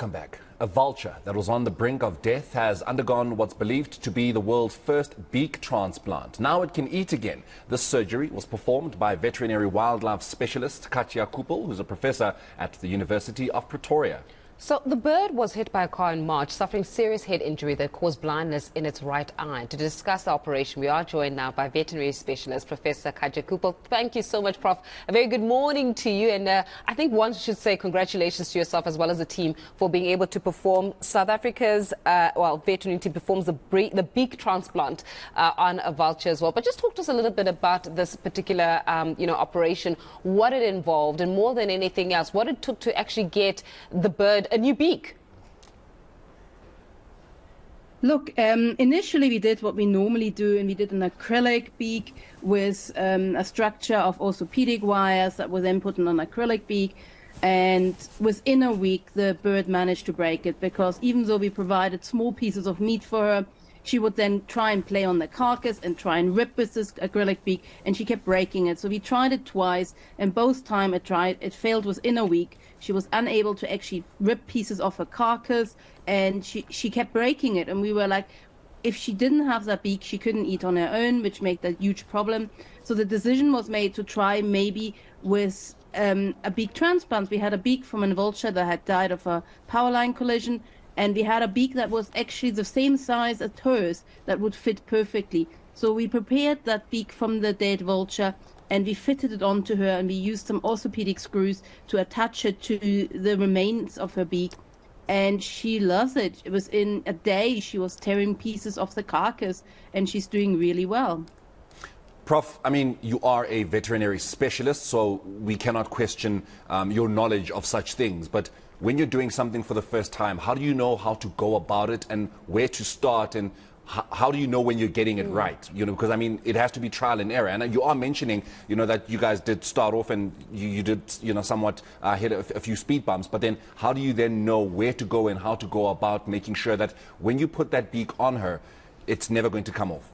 Welcome back. A vulture that was on the brink of death has undergone what's believed to be the world's first beak transplant. Now it can eat again. This surgery was performed by veterinary wildlife specialist Katja Koeppel, who's a professor at the University of Pretoria. So the bird was hit by a car in March, suffering serious head injury that caused blindness in its right eye. To discuss the operation, we are joined now by veterinary specialist Professor Katja Koeppel. Thank you so much, Prof. A very good morning to you, and uh, I think one should say congratulations to yourself as well as the team for being able to perform South Africa's uh, well veterinary team performs the, the beak transplant uh, on a vulture as well. But just talk to us a little bit about this particular um, you know operation, what it involved, and more than anything else, what it took to actually get the bird a new beak? Look, um, initially we did what we normally do, and we did an acrylic beak with um, a structure of orthopedic wires that were then put on an acrylic beak. And within a week, the bird managed to break it because even though we provided small pieces of meat for her, she would then try and play on the carcass and try and rip with this acrylic beak, and she kept breaking it. So we tried it twice, and both time it tried, it failed within a week. She was unable to actually rip pieces off her carcass, and she she kept breaking it. And we were like, if she didn't have that beak, she couldn't eat on her own, which made a huge problem. So the decision was made to try maybe with um, a beak transplant. We had a beak from a vulture that had died of a power line collision and we had a beak that was actually the same size as hers that would fit perfectly. So we prepared that beak from the dead vulture and we fitted it onto her and we used some orthopedic screws to attach it to the remains of her beak and she loves it. It was in a day she was tearing pieces off the carcass and she's doing really well. Prof, I mean, you are a veterinary specialist, so we cannot question um, your knowledge of such things. But when you're doing something for the first time, how do you know how to go about it and where to start and how, do you know when you're getting it right? You know, because I mean, it has to be trial and error. And you are mentioning, you know, that you guys did start off and you, you did, you know, somewhat uh, hit a, a few speed bumps. But then, how do you then know where to go and how to go about making sure that when you put that beak on her, it's never going to come off?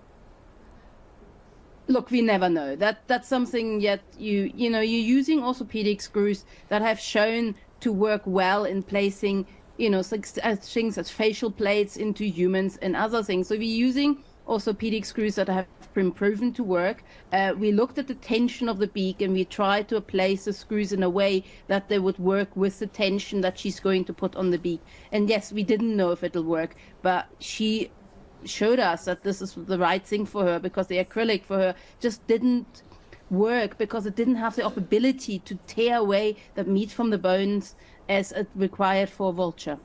Look, we never know. That that's something yet you you know you're using orthopedic screws that have shown to work well in placing, you know, things as facial plates into humans and other things. So we're using also orthopedic screws that have been proven to work. Uh, we looked at the tension of the beak and we tried to place the screws in a way that they would work with the tension that she's going to put on the beak. And yes, we didn't know if it'll work, but she showed us that this is the right thing for her because the acrylic for her just didn't work because it didn't have the ability to tear away the meat from the bones as it required for a vulture.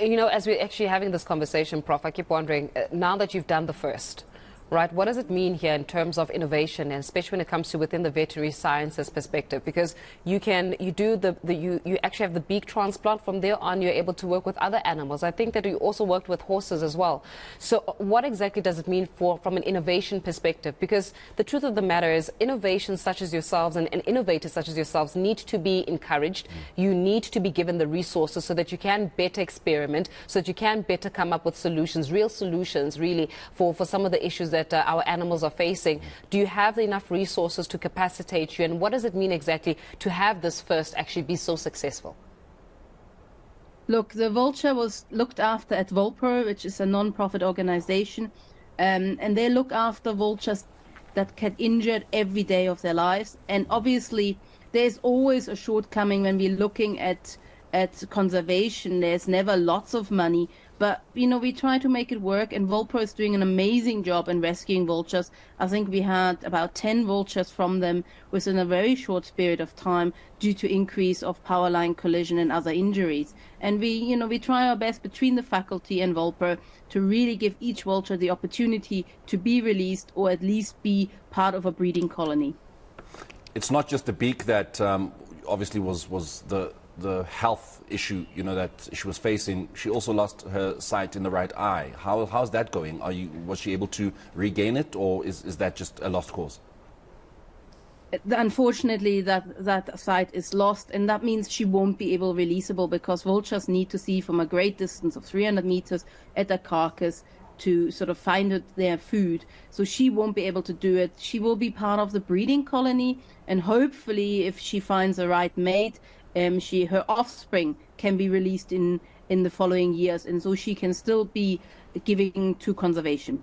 You know, as we're actually having this conversation, Prof, I keep wondering uh, now that you've done the first, right? What does it mean here in terms of innovation, and especially when it comes to within the veterinary sciences perspective? Because you can, you do the, the you, you actually have the beak transplant. From there on, you're able to work with other animals. I think that you also worked with horses as well. So, uh, what exactly does it mean for from an innovation perspective? Because the truth of the matter is, innovations such as yourselves and, and innovators such as yourselves need to be encouraged. Mm. You need to be given the resources so that you can better experiment, so that you can better come up with solutions, real solutions, really, for, for some of the issues that that uh, our animals are facing. Do you have enough resources to capacitate you? And what does it mean exactly to have this first actually be so successful? Look, the vulture was looked after at Vulpro, which is a non-profit organization, um, and they look after vultures that get injured every day of their lives. And obviously, there's always a shortcoming when we're looking at at conservation. There's never lots of money, but you know we try to make it work. And Vulpro is doing an amazing job in rescuing vultures. I think we had about 10 vultures from them within a very short period of time due to increase of power line collision and other injuries. And we, you know, we try our best between the faculty and Vulpro to really give each vulture the opportunity to be released or at least be part of a breeding colony. It's not just the beak that um, obviously was was the the health issue, you know, that she was facing, she also lost her sight in the right eye. How, how's that going? Are you, was she able to regain it, or is, is that just a lost cause? Unfortunately, that, that sight is lost, and that means she won't be able releasable because vultures need to see from a great distance of 300 meters at a carcass to sort of find their food. So she won't be able to do it. She will be part of the breeding colony, and hopefully, if she finds the right mate, um, she her offspring can be released in in the following years, and so she can still be giving to conservation.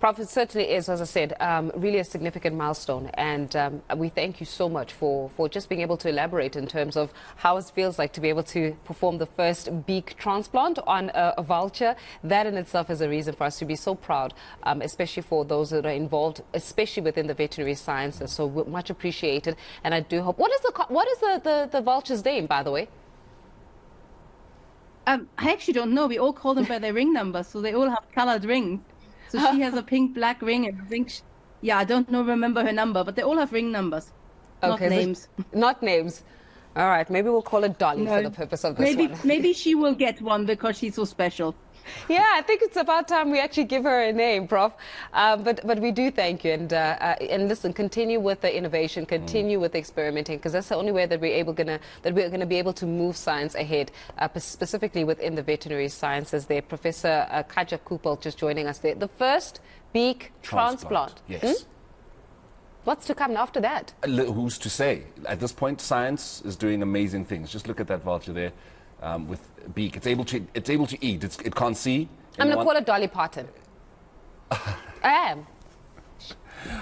Prof, it certainly is, as I said, um, really a significant milestone. And um, we thank you so much for, for just being able to elaborate in terms of how it feels like to be able to perform the first beak transplant on a, a vulture. That in itself is a reason for us to be so proud, um, especially for those that are involved, especially within the veterinary sciences. So much appreciated. And I do hope. What is the, what is the, the, the vulture's name, by the way? Um, I actually don't know. We all call them by their ring number, so they all have colored rings. So she has a pink black ring, and I think, she, yeah, I don't know, remember her number, but they all have ring numbers, okay, not names. So, not names. All right, maybe we'll call it Dolly no, for the purpose of this maybe, one. maybe she will get one because she's so special. Yeah, I think it's about time we actually give her a name, Prof. Um, but but we do thank you, and uh, uh, and listen, continue with the innovation, continue mm. with the experimenting, because that's the only way that we're able gonna that we're gonna be able to move science ahead, uh, specifically within the veterinary sciences. There, Professor uh, Katja Koeppel just joining us there. The first beak transplant. transplant. Yes. Hmm? What's to come after that? Uh, who's to say? At this point, science is doing amazing things. Just look at that vulture there um, with beak. It's able to, it's able to eat. It's, it can't see. I'm going to call it Dolly Parton. I am.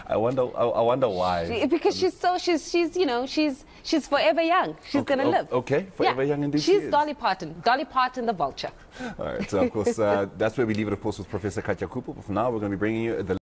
I wonder. I, wonder why. Because she's so she's she's you know she's she's forever young. She's okay, gonna live. Okay, forever yeah. young indeed. She's she Dolly Parton. Dolly Parton, the vulture. All right. So of course uh, that's where we leave it. Of course, with Professor Katja Koeppel. But for now, we're going to be bringing you the